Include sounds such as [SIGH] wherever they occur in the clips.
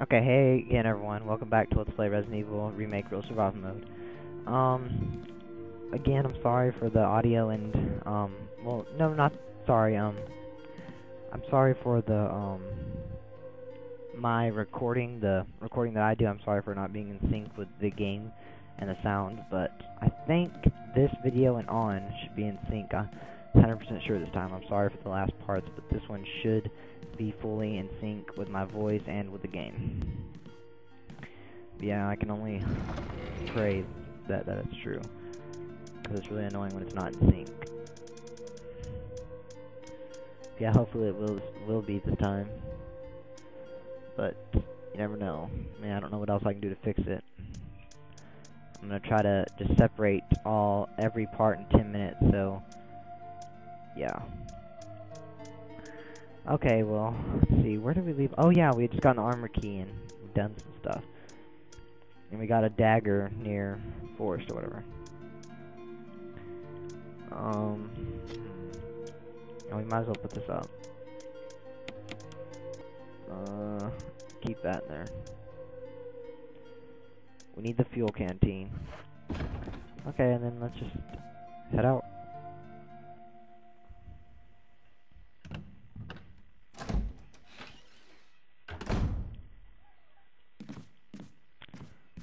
Okay, hey again everyone, welcome back to Let's Play Resident Evil Remake Real Survival Mode. Um, again, I'm sorry for the audio and, um, well, no, not sorry, um, I'm sorry for the, um, my recording, the recording that I do, I'm sorry for not being in sync with the game and the sound, but I think this video and on should be in sync. 100% sure this time, I'm sorry for the last parts, but this one should be fully in sync with my voice and with the game. Yeah, I can only pray that that it's true. Because it's really annoying when it's not in sync. Yeah, hopefully it will will be this time. But you never know. I mean, I don't know what else I can do to fix it. I'm gonna try to just separate all every part in 10 minutes. So yeah. Okay, well, let's see, where did we leave? Oh yeah, we just got an armor key and done some stuff. And we got a dagger near forest or whatever. Um, oh, we might as well put this up. Uh, keep that in there. We need the fuel canteen. Okay, and then let's just head out.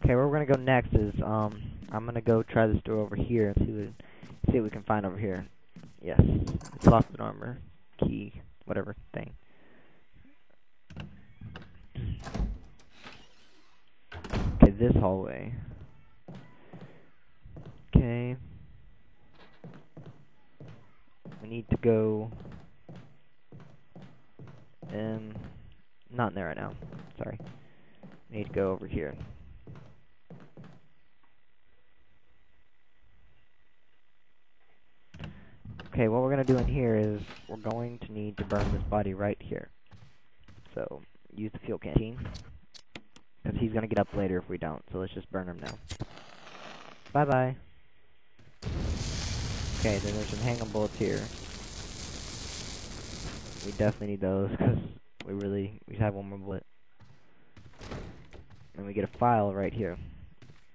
Okay, where we're gonna go next is um I'm gonna go try this door over here and see what see what we can find over here. Yes, it's locked with armor, key, whatever thing. Okay, this hallway. Okay. We need to go um not in there right now. Sorry. We need to go over here. Okay, what we're going to do in here is we're going to need to burn this body right here. So, use the fuel canteen. Because he's going to get up later if we don't, so let's just burn him now. Bye-bye. Okay, then there's some hanging bullets here. We definitely need those, because we really, we have one more bullet. And we get a file right here.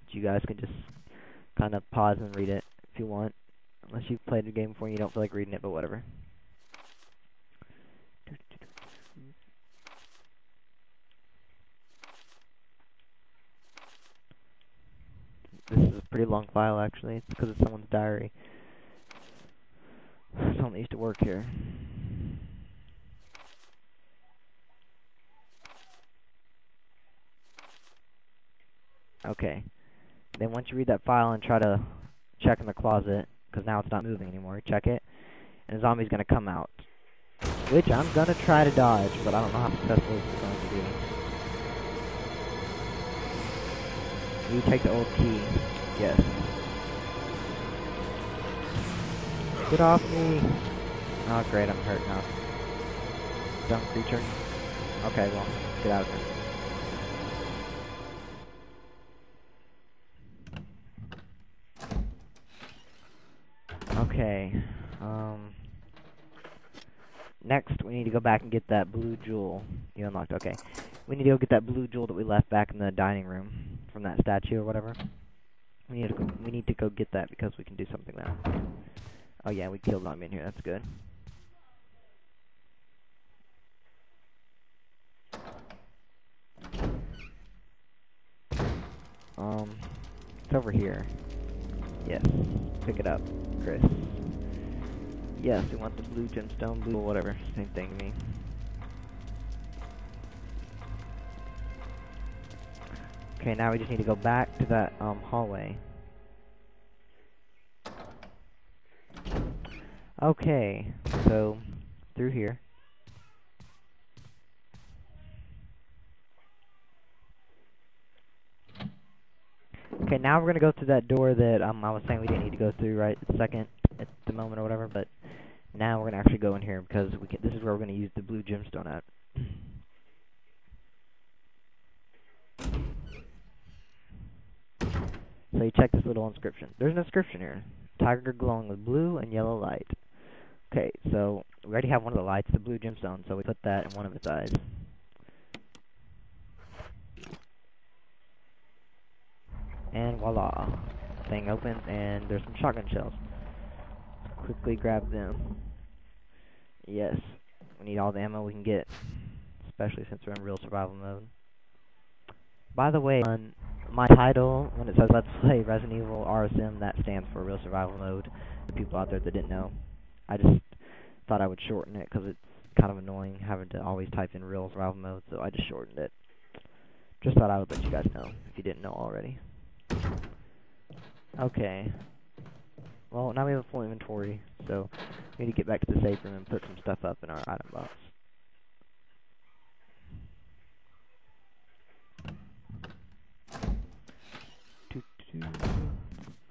You guys can just kind of pause and read it if you want. Unless you've played the game before and you don't feel like reading it, but whatever. This is a pretty long file, actually. It's because it's someone's diary. [SIGHS] Someone used to work here. Okay. Then once you read that file and try to check in the closet, because now it's not moving anymore. Check it, and the zombie's gonna come out. Which I'm gonna try to dodge, but I don't know how successful it's going to be. You take the old key. Yes. Get off me! Oh great, I'm hurt now. Dumb creature. Okay, well, get out of here. Um. Next, we need to go back and get that blue jewel. You unlocked. Okay. We need to go get that blue jewel that we left back in the dining room from that statue or whatever. We need to go, we need to go get that because we can do something now. Oh yeah, we killed zombie in here. That's good. Um, it's over here. Yes. Pick it up, Chris. Yes, we want the blue gemstone, blue, whatever. Same thing to me. Okay, now we just need to go back to that um, hallway. Okay, so through here. Okay, now we're gonna go through that door that um I was saying we didn't need to go through right second at the moment or whatever, but now we're going to actually go in here because can, this is where we're going to use the blue gemstone at. [CLEARS THROAT] So you check this little inscription. There's an inscription here. Tiger glowing with blue and yellow light. Okay, so we already have one of the lights, the blue gemstone, so we put that in one of its eyes. And voila. Thing opens, and there's some shotgun shells. Quickly grab them. Yes. We need all the ammo we can get. Especially since we're in real survival mode. By the way, on my title, when it says Let's Play Resident Evil RSM, that stands for Real Survival Mode. The people out there that didn't know. I just thought I would shorten it because it's kind of annoying having to always type in Real Survival Mode, so I just shortened it. Just thought I would let you guys know, if you didn't know already. Okay. Well, now we have a full inventory, so we need to get back to the safe room and put some stuff up in our item box.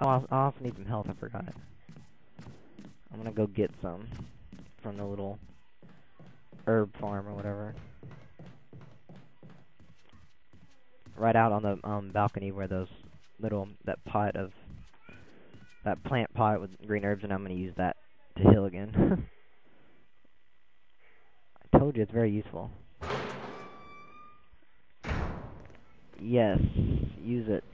Oh, I also need some health, I forgot. I'm gonna go get some from the little herb farm or whatever. Right out on the um, balcony where those little, that pot of, that plant pot with green herbs, and I'm gonna use that to heal again. [LAUGHS] I told you it's very useful. Yes, use it.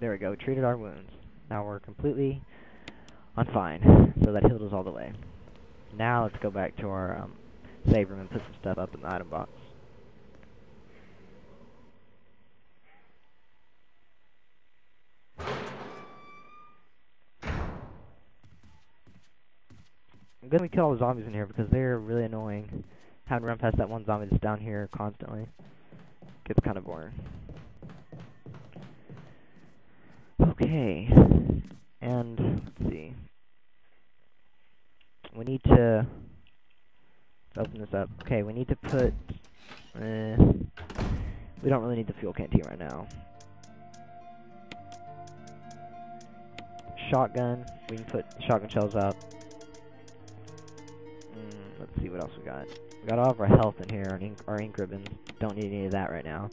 There we go, treated our wounds. Now we're completely on fine, so that healed us all the way. Now let's go back to our um, save room and put some stuff up in the item box. I'm gonna kill all the zombies in here because they're really annoying. Having to run past that one zombie that's down here constantly gets kind of boring. Okay. And, let's see. We need to... Let's open this up. Okay, we need to put... Eh, we don't really need the fuel canteen right now. Shotgun. We can put shotgun shells up. What else we got. We got all of our health in here, our ink, our ink ribbons. Don't need any of that right now.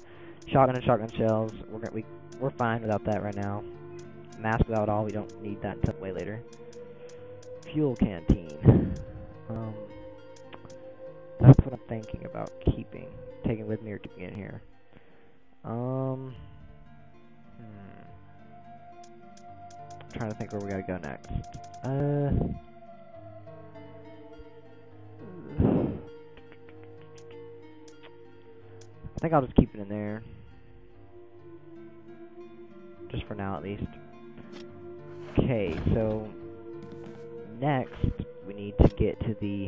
Shotgun and shotgun shells. We're gonna, we we're fine without that right now mask without all, we don't need that until way later. Fuel canteen. Um, that's what I'm thinking about keeping, taking with me or keeping in here. Um, hmm. I'm trying to think where we gotta go next. Uh, I think I'll just keep it in there. Just for now, at least. Okay, so next we need to get to the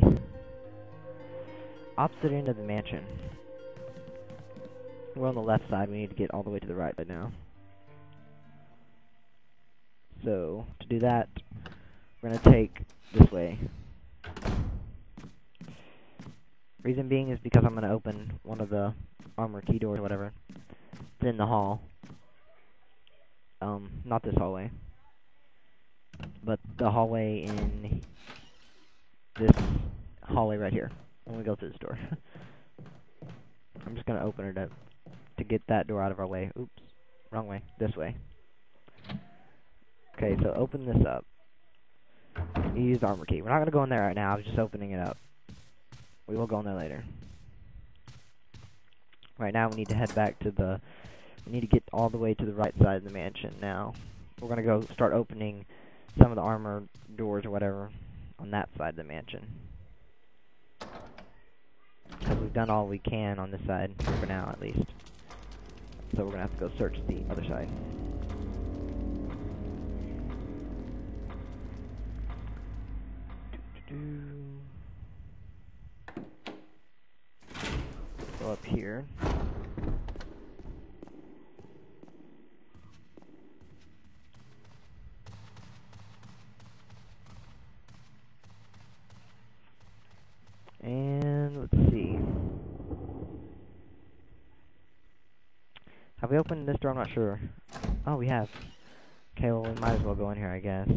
opposite end of the mansion. We're on the left side, we need to get all the way to the right right now. So, to do that, we're going to take this way. Reason being is because I'm going to open one of the armor key doors or whatever. It's in the hall. Um, not this hallway but the hallway in this hallway right here when we go through this door. [LAUGHS] I'm just gonna open it up to get that door out of our way. Oops, wrong way. This way. Okay, so open this up. Use the armor key. We're not gonna go in there right now. I'm just opening it up. We will go there later. Right now, we need to head back to the. We need to get all the way to the right side of the mansion now. We're gonna go start opening some of the armor doors or whatever on that side of the mansion. Because we've done all we can on this side, for now at least. So we're going to have to go search the other side. Go up here. And let's see. Have we opened this door? I'm not sure. Oh, we have. Okay, well, we might as well go in here, I guess.